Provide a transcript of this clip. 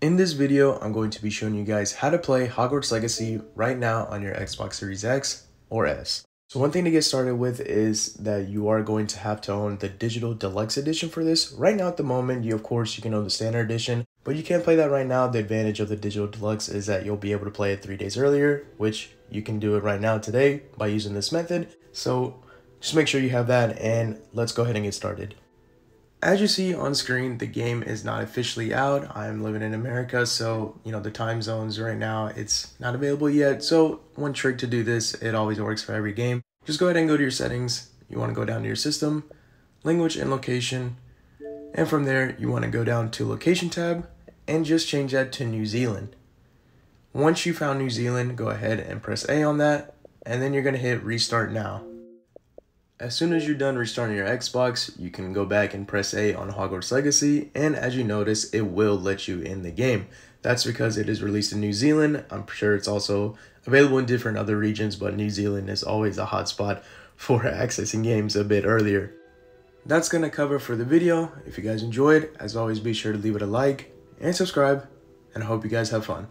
In this video, I'm going to be showing you guys how to play Hogwarts Legacy right now on your Xbox Series X or S. So one thing to get started with is that you are going to have to own the digital deluxe edition for this. Right now at the moment, you of course you can own the standard edition, but you can't play that right now. The advantage of the digital deluxe is that you'll be able to play it three days earlier, which you can do it right now today by using this method. So just make sure you have that and let's go ahead and get started. As you see on screen, the game is not officially out. I'm living in America, so you know the time zones right now, it's not available yet. So one trick to do this, it always works for every game. Just go ahead and go to your settings. You want to go down to your system, language and location. And from there, you want to go down to location tab and just change that to New Zealand. Once you found New Zealand, go ahead and press A on that, and then you're going to hit restart now. As soon as you're done restarting your Xbox, you can go back and press A on Hogwarts Legacy, and as you notice, it will let you in the game. That's because it is released in New Zealand. I'm sure it's also available in different other regions, but New Zealand is always a hotspot for accessing games a bit earlier. That's going to cover for the video. If you guys enjoyed, as always, be sure to leave it a like and subscribe, and I hope you guys have fun.